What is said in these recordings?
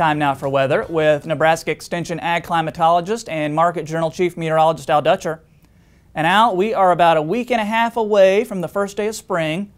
Time now for weather with Nebraska Extension Ag Climatologist and Market Journal Chief Meteorologist Al Dutcher. And Al, we are about a week and a half away from the first day of spring.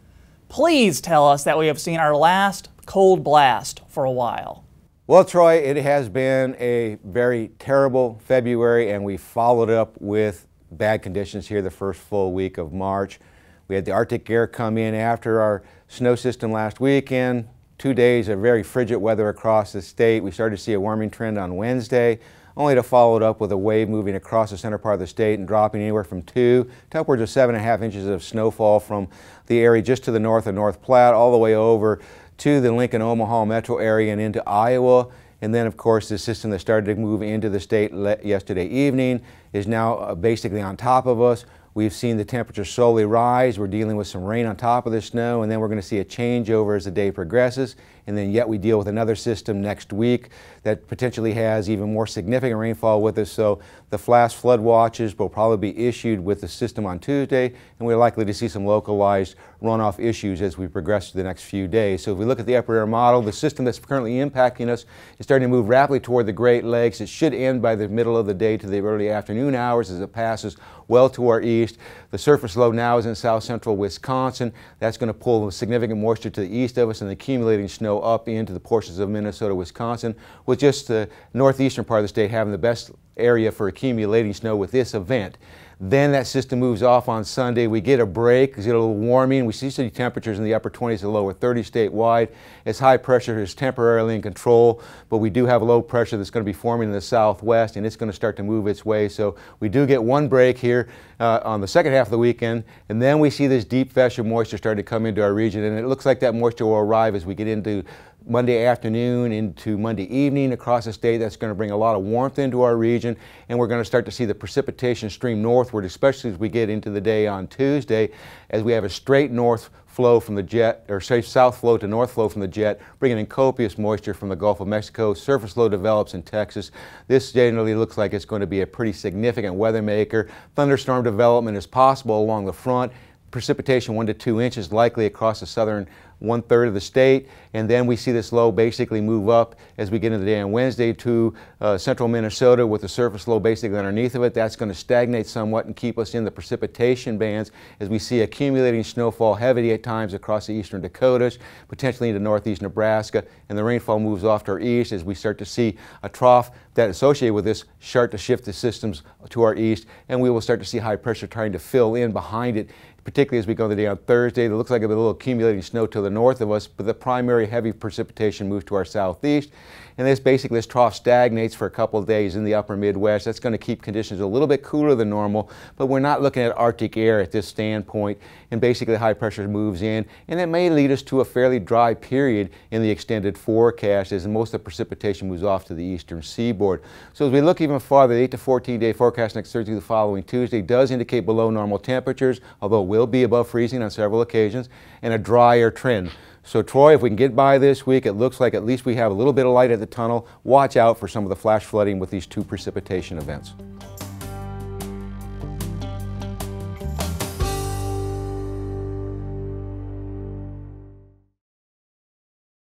Please tell us that we have seen our last cold blast for a while. Well, Troy, it has been a very terrible February, and we followed up with bad conditions here the first full week of March. We had the Arctic air come in after our snow system last weekend. Two days of very frigid weather across the state. We started to see a warming trend on Wednesday, only to follow it up with a wave moving across the center part of the state and dropping anywhere from two to upwards of seven and a half inches of snowfall from the area just to the north of North Platte all the way over to the Lincoln Omaha metro area and into Iowa. And then, of course, the system that started to move into the state yesterday evening is now uh, basically on top of us. We've seen the temperature slowly rise. We're dealing with some rain on top of the snow, and then we're going to see a changeover as the day progresses. And then yet we deal with another system next week that potentially has even more significant rainfall with us. So the flash flood watches will probably be issued with the system on Tuesday, and we're likely to see some localized runoff issues as we progress through the next few days. So if we look at the upper air model, the system that's currently impacting us is starting to move rapidly toward the Great Lakes. It should end by the middle of the day to the early afternoon hours as it passes well to our east. The surface low now is in south central Wisconsin. That's going to pull significant moisture to the east of us and accumulating snow up into the portions of Minnesota, Wisconsin, with just the northeastern part of the state having the best area for accumulating snow with this event. Then that system moves off on Sunday. We get a break, we get a little warming. We see city temperatures in the upper 20s to lower 30 statewide. As high pressure is temporarily in control, but we do have low pressure that's going to be forming in the southwest, and it's going to start to move its way. So we do get one break here uh, on the second half of the weekend, and then we see this deep of moisture starting to come into our region, and it looks like that moisture will arrive as we get into Monday afternoon into Monday evening across the state. That's going to bring a lot of warmth into our region, and we're going to start to see the precipitation stream northward, especially as we get into the day on Tuesday, as we have a straight north flow from the jet, or say south flow to north flow from the jet, bringing in copious moisture from the Gulf of Mexico. Surface low develops in Texas. This generally looks like it's going to be a pretty significant weather maker. Thunderstorm development is possible along the front precipitation one to two inches likely across the southern one third of the state. And then we see this low basically move up as we get into the day on Wednesday to uh, central Minnesota with the surface low basically underneath of it. That's going to stagnate somewhat and keep us in the precipitation bands as we see accumulating snowfall heavy at times across the eastern Dakotas, potentially into northeast Nebraska. And the rainfall moves off to our east as we start to see a trough that associated with this start to shift the systems to our east. And we will start to see high pressure trying to fill in behind it particularly as we go the day on Thursday. It looks like a little accumulating snow to the north of us, but the primary heavy precipitation moves to our southeast. And this basically, this trough stagnates for a couple of days in the upper Midwest. That's going to keep conditions a little bit cooler than normal, but we're not looking at Arctic air at this standpoint. And basically, high pressure moves in, and it may lead us to a fairly dry period in the extended forecast as most of the precipitation moves off to the eastern seaboard. So as we look even farther, the 8 to 14 day forecast next Thursday the following Tuesday does indicate below normal temperatures, although will be above freezing on several occasions, and a drier trend. So Troy, if we can get by this week, it looks like at least we have a little bit of light at the tunnel. Watch out for some of the flash flooding with these two precipitation events.